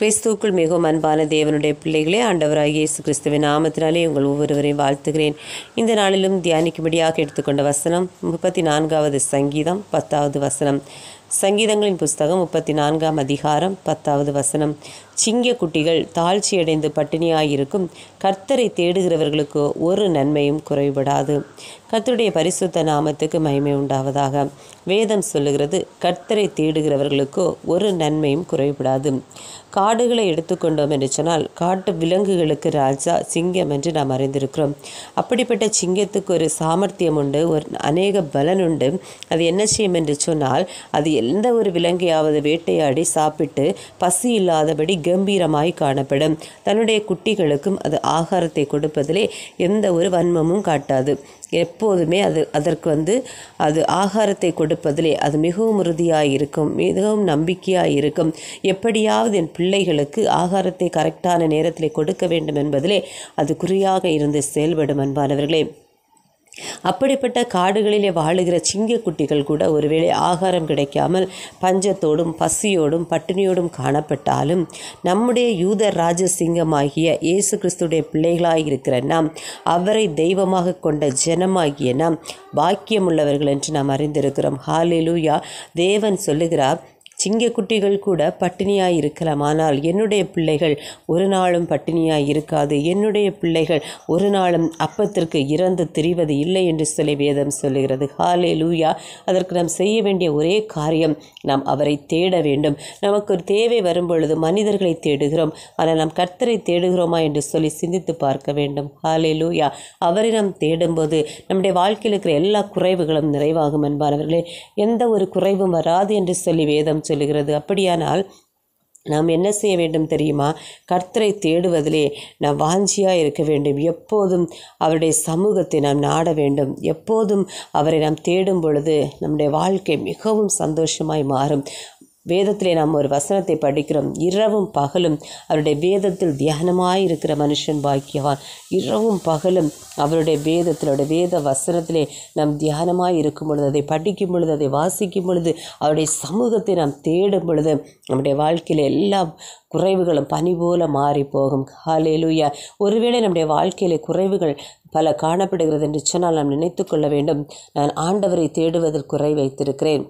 கிறிஸ்துவுக்குள் மிகவும் அன்பான தேவனுடைய பிள்ளைகளே ஆண்டவராகிய இயேசு கிறிஸ்துவின் நாமத்தினாலே உங்கள் ஒவ்வொருவரையும் வாழ்த்துகிறேன். இந்த நாளிலும் தியானிக்கும்படியாக எடுத்துக்கொண்ட வசனம் முப்பத்தி நான்காவது சங்கீதம் பத்தாவது வசனம். சங்கீதங்களின் புஸ்தகம் முப்பத்தி நான்காம் அதிகாரம் பத்தாவது வசனம். சிங்க குட்டிகள் தாழ்ச்சியடைந்து பட்டினியாயிருக்கும். கர்த்தரை தேடுகிறவர்களுக்கு ஒரு நன்மையும் குறைபடாது கர்த்தருடைய பரிசுத்த நாமத்துக்கு மகிமை உண்டாவதாக. வேதம் சொல்லுகிறது கர்த்தரை தேடுகிறவர்களுக்கு ஒரு நன்மையும் குறைபடாது காடுகளை எடுத்துக்கொண்டோம் என்று சொன்னால் காட்டு விலங்குகளுக்கு ராஜா சிங்கம் என்று நாம் அறிந்திருக்கிறோம். அப்படிப்பட்ட சிங்கத்துக்கு ஒரு சாமர்த்தியம் உண்டு ஒரு அநேக பலன் உண்டு. அது என்ன செய்யும் என்று சொன்னால் அது எந்த ஒரு விலங்கையாவது வேட்டையாடி சாப்பிட்டு பசி இல்லாதபடி கம்பீரமாய் காணப்படும். தன்னுடைய குட்டிகளுக்கும் அது ஆகாரத்தை கொடுப்பதிலே எந்த ஒரு வன்மமும் காட்டாது. எப்போதுமே அது அதற்கு வந்து அது ஆகாரத்தை கொடுப்பதிலே அது மிகவும் உறுதியாக இருக்கும் மிகவும் நம்பிக்கையாக இருக்கும் எப்படியாவது என் பிள்ளைகளுக்கு ஆகாரத்தை கரெக்டான நேரத்தில் கொடுக்க வேண்டும் என்பதிலே அது குறியாக இருந்து செயல்படும் அன்பானவர்களே. அப்படிப்பட்ட காடுகளிலே வாழுகிற சிங்கக்குட்டிகள் கூட ஒருவேளை ஆகாரம் கிடைக்காமல் பஞ்சத்தோடும் பசியோடும் பட்டினியோடும் காணப்பட்டாலும் நம்முடைய யூத ராஜசிங்கமாகிய இயேசு கிறிஸ்துடைய பிள்ளைகளாக இருக்கிற நாம் அவரை தெய்வமாக கொண்ட ஜனமாகிய நாம் பாக்கியமுள்ளவர்கள் என்று நாம் அறிந்திருக்கிறோம். ஹாலிலூயா தேவன் சொல்லுகிறார் சிங்கக்குட்டிகள் கூட பட்டினியாய் இருக்கலாம். ஆனால் என்னுடைய பிள்ளைகள் ஒரு நாளும் பட்டினியாய் இருக்காது. என்னுடைய பிள்ளைகள் ஒரு நாளும் அப்பத்திற்கு இறந்து திரிவது இல்லை என்று சொல்லி வேதம் சொல்லுகிறது. ஹாலே லூயா அதற்கு நாம் செய்ய வேண்டிய ஒரே காரியம் நாம் அவரை தேட வேண்டும். நமக்கு ஒரு தேவை வரும்பொழுது மனிதர்களை தேடுகிறோம். ஆனால் நாம் கர்த்தரை தேடுகிறோமா என்று சொல்லி சிந்தித்து பார்க்க வேண்டும். ஹாலே லூயா அவரை நாம் தேடும்போது நம்முடைய வாழ்க்கையில் இருக்கிற எல்லா குறைவுகளும் நிறைவாகும் என்பானவர்களே எந்த ஒரு குறைவும் வராது என்று சொல்லி வேதம் சொல்லுகிறது. அப்படியானால் நாம் என்ன செய்ய வேண்டும் தெரியுமா? கர்த்தரை தேடுவதிலே நாம் வாஞ்சியாக இருக்க வேண்டும். எப்போதும் அவருடைய சமூகத்தை நாம் நாட வேண்டும். எப்போதும் அவரை நாம் தேடும் பொழுது நம்முடைய வாழ்க்கை மிகவும் சந்தோஷமாய் மாறும். வேதத்திலே நாம் ஒரு வசனத்தை படிக்கிறோம். இரவும் பகலும் அவருடைய வேதத்தில் தியானமாயிருக்கிற மனுஷன் பாக்கியவான். இரவும் பகலும் அவருடைய வேதத்தில் அவருடைய வேத வசனத்திலே நாம் தியானமாக இருக்கும் பொழுது அதை படிக்கும் பொழுது அதை வாசிக்கும் பொழுது அவருடைய சமூகத்தை நாம் தேடும் பொழுது நம்முடைய வாழ்க்கையில் எல்லா குறைவுகளும் பனி போல மாறி போகும் ஹாலேலூயா ஒருவேளை நம்முடைய வாழ்க்கையிலே குறைவுகள் பல காணப்படுகிறது என்று சொன்னால் நாம் நினைத்து கொள்ள வேண்டும். நான் ஆண்டவரை தேடுவதில் குறை வைத்திருக்கிறேன்.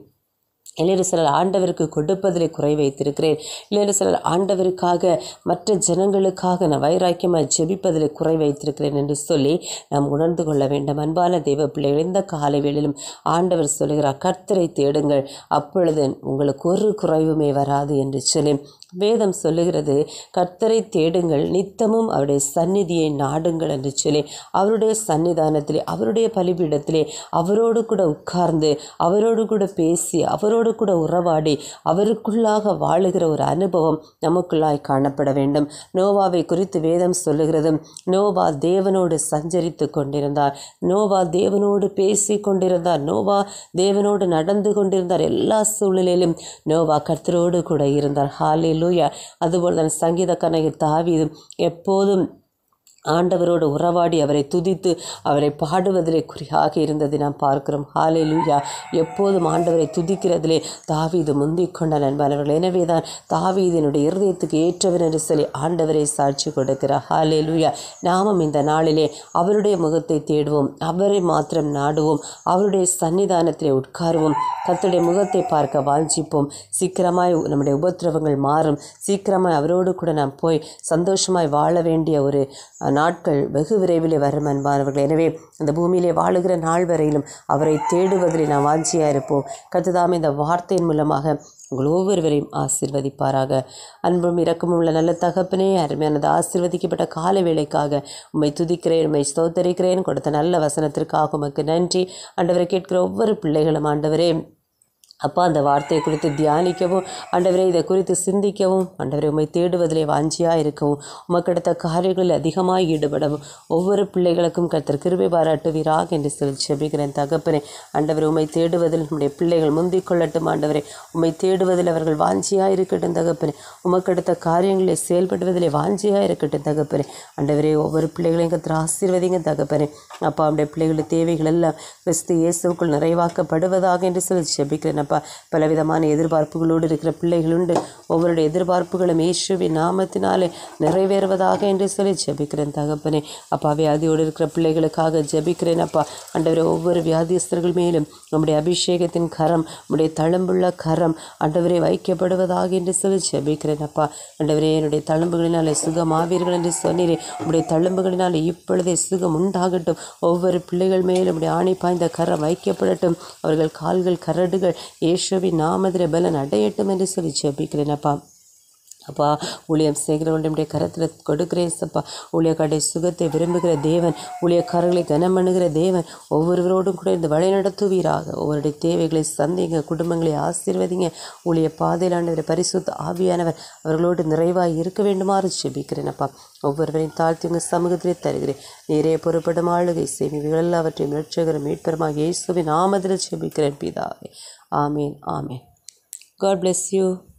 இல்லை சிலர் ஆண்டவருக்கு கொடுப்பதிலே குறை வைத்திருக்கிறேன். இல்லை சிலர் ஆண்டவருக்காக மற்ற ஜனங்களுக்காக நான் வைராக்கியமாக ஜெபிப்பதிலே குறை வைத்திருக்கிறேன் என்று சொல்லி நாம் உணர்ந்து கொள்ள வேண்டும். அன்பான தெய்வ பிள்ளைகள் இந்த காலை வேளையிலும் ஆண்டவர் சொல்லுகிறார் கர்த்தரை தேடுங்கள் அப்பொழுது உங்களுக்கு ஒரு குறைவுமே வராது என்று சொல்லி வேதம் சொல்லுகிறது கர்த்தரை தேடுங்கள் நித்தமும் அவருடைய சந்நிதியை நாடுங்கள் என்று சொல்லி அவருடைய சன்னிதானத்திலே அவருடைய பலிபீடத்திலே அவரோடு கூட உட்கார்ந்து அவரோடு கூட பேசி அவரோடு கூட உறவாடி அவருக்குள்ளாக வாழுகிற ஒரு அனுபவம் நமக்குள்ளாய் காணப்பட வேண்டும். நோவாவை குறித்து வேதம் சொல்லுகிறது நோவா தேவனோடு சஞ்சரித்து கொண்டிருந்தார் நோவா தேவனோடு பேசி கொண்டிருந்தார் நோவா தேவனோடு நடந்து கொண்டிருந்தார் எல்லா சூழ்நிலையிலும் நோவா கர்த்தரோடு கூட இருந்தார். ஹாலில் லூயா அதுபோல் தான் சங்கீதக்கணக்கு தாவீது எப்போதும் ஆண்டவரோடு உறவாடி அவரை துதித்து அவரை பாடுவதிலே குறியாக இருந்ததை நாம் பார்க்கிறோம். ஹாலே லூயா எப்போதும் ஆண்டவரை துதிக்கிறதிலே தாவீது முந்திக் கொண்டான் அன்பானவர்கள் எனவே தான் தாவீதினுடைய இருதயத்துக்கு ஏற்றவர் என்று சொல்லி ஆண்டவரை சாட்சி கொடுக்கிறார். ஹாலே லூயா நாமும் இந்த நாளிலே அவருடைய முகத்தை தேடுவோம். அவரை மாத்திரம் நாடுவோம். அவருடைய சன்னிதானத்திலே உட்காருவோம். கத்துடைய முகத்தை பார்க்க வாஞ்சிப்போம். சீக்கிரமாய் நம்முடைய உபத்திரவங்கள் மாறும். சீக்கிரமாய் அவரோடு கூட நாம் போய் சந்தோஷமாய் வாழ வேண்டிய ஒரு நாட்கள் வெகு விரைவிலே வரும் அன்பானவர்கள். எனவே அந்த பூமியிலே வாழுகிற நாள் வரையிலும் அவரை தேடுவதில் நாம் வாஞ்சியாக இருப்போம். கத்துதாமே இந்த வார்த்தையின் மூலமாக உங்கள் ஒவ்வொருவரையும் ஆசிர்வதிப்பாராக. அன்பும் இரக்கமும் உள்ள நல்ல தகப்பனே அருமையானது ஆசிர்வதிக்கப்பட்ட கால வேலைக்காக உண்மை துதிக்கிறேன் உண்மை ஸ்தோத்தரிக்கிறேன். கொடுத்த நல்ல வசனத்திற்காக உமக்கு நன்றி. ஆண்டவரை கேட்கிற ஒவ்வொரு பிள்ளைகளும் ஆண்டவரே அப்பா அந்த வார்த்தையை குறித்து தியானிக்கவும் ஆண்டவரை இதை குறித்து சிந்திக்கவும் ஆண்டவரை உண்மை தேடுவதிலே வாஞ்சியாக இருக்கவும் உமக்கெடுத்த காரியங்களில் அதிகமாக ஈடுபடவும் ஒவ்வொரு பிள்ளைகளுக்கும் கருத்தர் கிருபை பாராட்டுவீராக என்று சொல்லி செபிக்கிறேன் தகப்பனே. ஆண்டவரை உண்மை தேடுவதில் நம்முடைய பிள்ளைகள் முந்திக் கொள்ளட்டும் ஆண்டவரை. உண்மை தேடுவதில் அவர்கள் வாஞ்சியாக இருக்கட்டும் தகப்பனே. உமக்கெடுத்த காரியங்களில் செயல்படுவதிலே வாஞ்சியாக இருக்கட்டும் தகப்பனே. ஆண்டவரே ஒவ்வொரு பிள்ளைகளையும் கத்திர ஆசீர்வதிங்க தகப்பனே. அப்பா அவனுடைய பிள்ளைகளுடைய தேவைகள் எல்லாம் கிறிஸ்து இயேசுக்குள் நிறைவாக்கப்படுவதாக என்று சொல்லி செபிக்கிறேன் அப்பா பலவிதமான எதிர்பார்ப்புகளோடு இருக்கிற பிள்ளைகள் உண்டு ஒவ்வொருடைய எதிர்பார்ப்புகளும் இயேசுவின் நாமத்தினாலே நிறைவேறுவதாக என்று சொல்லி ஜெபிக்கிறேன் தகப்பனே. அப்பா வியாதியோடு இருக்கிற பிள்ளைகளுக்காக ஜெபிக்கிறேன் அப்பா. அண்டவரை ஒவ்வொரு வியாதிஸ்தர்கள் மேலும் நம்முடைய அபிஷேகத்தின் கரம் நம்முடைய தழும்புள்ள கரம் அண்டவரை வைக்கப்படுவதாக என்று சொல்லி ஜெபிக்கிறேன் அப்பா. அண்டவரே என்னுடைய தழும்புகளினாலே சுகமாவீர்கள் என்று சொன்னீரே. உடைய தழும்புகளினாலே இப்பொழுதே சுகம் உண்டாகட்டும். ஒவ்வொரு பிள்ளைகள் மேலும் உடைய ஆணை பாய்ந்த கரம் வைக்கப்படட்டும். அவர்கள் கால்கள் கரடுகள் இயேசுவின் நாமதிரை பலன் அடையட்டும் என்று சொல்லி ஜெபிக்கிறேன் அப்பா அப்பா ஊழியம் செய்கிறவர்களுடைய கரத்தில் கொடுக்கிறேன் சப்பா ஊழியக்காருடைய சுகத்தை விரும்புகிற தேவன் ஊழியக்காரர்களை கனம் பண்ணுகிற தேவன் ஒவ்வொருவரோடும் கூட இந்த வழி நடத்துவீராக ஒவ்வொருடைய தேவைகளை சந்திங்க குடும்பங்களை ஆசீர்வதிங்க ஊழிய பாதையிலானவர் பரிசுத்த ஆவியானவர் அவர்களோடு நிறைவாய் இருக்க வேண்டுமாறு செபிக்கிறேன் அப்பா ஒவ்வொருவரையும் தாழ்த்தி உங்கள் சமூகத்திலே தருகிறேன் நிறைய பொறுப்படும் ஆளுகை செய்வீர்கள் எல்லாவற்றையும் ரட்சகரும் மீட்பெருமாக இயேசுவின் நாமதில் செபிக்கிறேன் பிதாவே Amen. Amen. God bless you.